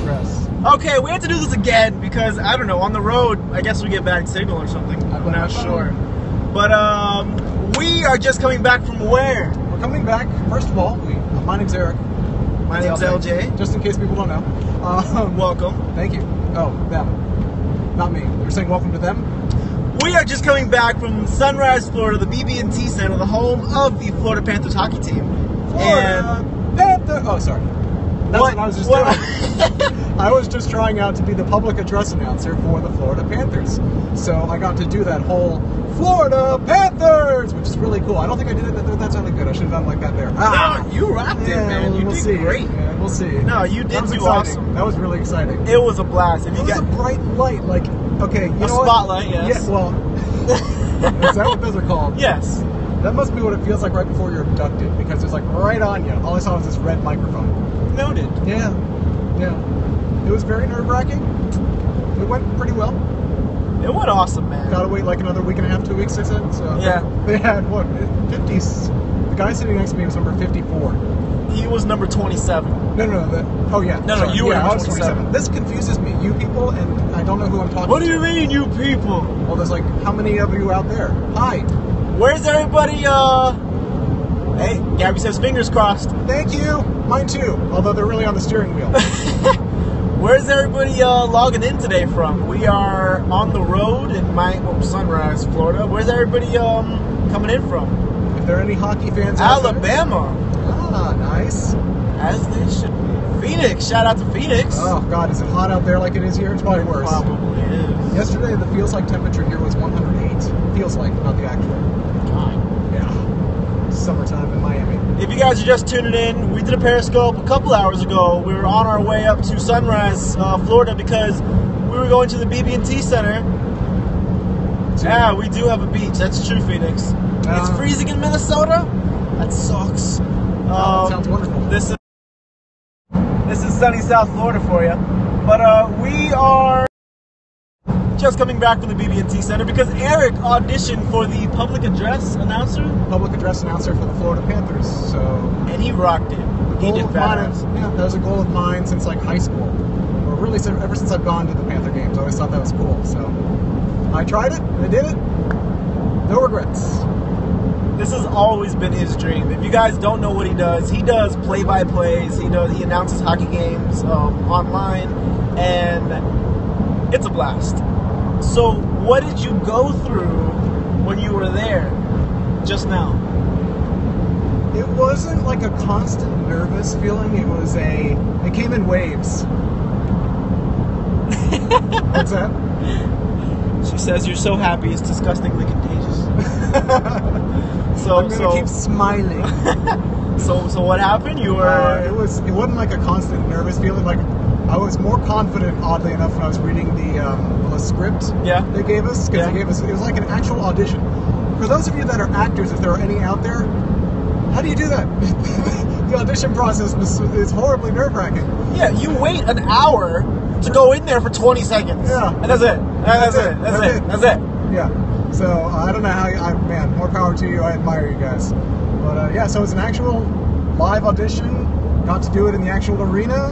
Press. Okay, we have to do this again because I don't know. On the road, I guess we get bad signal or something. I'm not sure. But um, we are just coming back from where? We're coming back. First of all, we, my name's Eric. My name's LJ. Just in case people don't know. Um, Welcome. thank you. Oh, them. Not me. You're saying welcome to them? We are just coming back from Sunrise, Florida, the BB&T Center, the home of the Florida Panthers hockey team. Florida Panther. Oh, sorry. That's what, What- I was just what- doing. I was just trying out to be the public address announcer for the Florida Panthers. So I got to do that whole Florida Panthers, which is really cool. I don't think I did it. That, that sounded good. I should have done like that there. No, ah. you rocked it, man. You we'll did see. great. Yeah, we'll see. No, you did do awesome. That was really exciting. It was a blast. If It you was got a bright light, like okay, you A know what? spotlight, yes. Yeah, well, is that what those are called? yes, That must be what it feels like right before you're abducted, because it's like right on you. All I saw was this red microphone. noted. Yeah, yeah. It was very nerve wracking. It went pretty well. It went awesome, man. Gotta wait like another week and a half, two weeks, I said. So Yeah. they had what, 50s. The guy sitting next to me was number 54. He was number 27. No, no, no. The, oh yeah. No, no, sorry. you were yeah, number I was 27. This confuses me. You people, and I don't know who I'm talking What do to. you mean, you people? Well, there's like how many of you out there? Hi. Where's everybody? Uh, hey, Gabby says fingers crossed. Thank you. Mine too. Although they're really on the steering wheel. Where's everybody uh, logging in today from? We are on the road in my oh, Sunrise, Florida. Where's everybody um, coming in from? if there are any hockey fans Alabama, Ah, nice. as they should be. Phoenix, shout out to Phoenix. Oh God, is it hot out there like it is here? It's probably worse. Probably is. Yesterday, the feels like temperature here was 108. Feels like, not the actual. God. Yeah. Summertime in Miami. If you guys are just tuning in, we did a Periscope a couple hours ago. We were on our way up to Sunrise, uh, Florida, because we were going to the BB&T Center. Yeah, we do have a beach. That's true, Phoenix. it's Uh, freezing in Minnesota. That sucks. Oh, that Um, sounds wonderful. This is this is sunny South Florida for you. But uh, we are just coming back from the BB&T Center because Eric auditioned for the public address announcer, Public address announcer for the Florida Panthers. So, and he rocked it. He goal did of mine. Yeah, that was a goal of mine since like high school. Or really, ever since I've gone to the Panther games, I always thought that was cool. So, I tried it. I did it. No regrets. This has always been his dream. If you guys don't know what he does, he does play-by-plays. He does. He announces hockey games um, online, and it's a blast. So, what did you go through when you were there just now? It wasn't like a constant nervous feeling. It was a. It came in waves. What's that? She says you're so happy it's disgustingly contagious. So, I'm gonna so, keep smiling. so, so, what happened? You were. Uh, it was. It wasn't like a constant nervous feeling. Like I was more confident, oddly enough, when I was reading the um, the script Yeah. they gave us because Yeah. they gave us. It was like an actual audition. For those of you that are actors, if there are any out there, how do you do that? the audition process was, is horribly nerve wracking. Yeah, you wait an hour to go in there for 20 seconds. Yeah. And that's it. And that's, it. That's, it. That's it. Yeah. So I don't know how. You, I, man, more power to you. I admire you guys. But uh, yeah, so it was an actual live audition. Got to do it in the actual arena.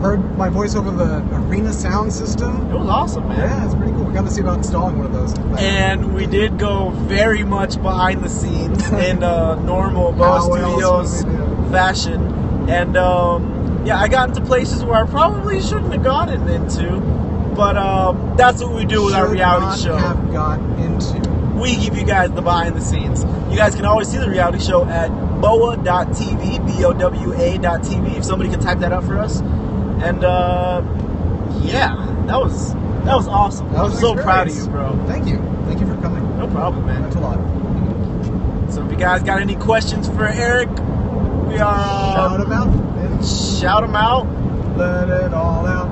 Heard my voice over the arena sound system. It was awesome, man. Yeah, it's pretty cool. We got to see about installing one of those. And we did go very much behind the scenes in uh, normal BOWA Studios would we do? fashion. And um, yeah, I got into places where I probably shouldn't have gotten into. But um, that's what we do with our reality show. Have got into. we give you guys the behind the scenes. You guys can always see the reality show at BOWA.tv, B-O-W-A.tv, if somebody can type that up for us. And uh, yeah, that was that was awesome. That was I'm so proud of you, bro. Thank you. Thank you for coming. No problem, man. That's a lot. So if you guys got any questions for Eric, we are Shout him out and shout him out. let it all out.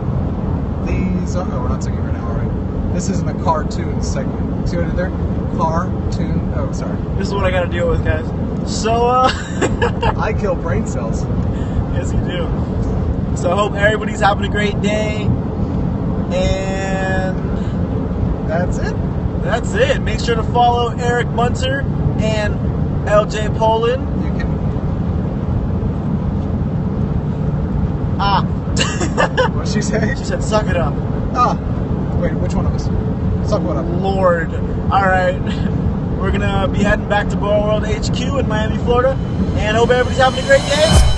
These are. Oh, we're not singing right now, are we? This isn't a cartoon segment. See what I did there? Cartoon. Oh, sorry. This is what I got to deal with, guys. So uh, I kill brain cells. yes, you do. So I hope everybody's having a great day, and That's it. That's it. Make sure to follow Eric Munter and LJ Poland. You can. Ah. What'd she say? She said, "Suck it up." Ah, wait, which one of us? Suck what up? Lord. All right. We're gonna be heading back to BOWAworld HQ in Miami, Florida, and hope everybody's having a great day.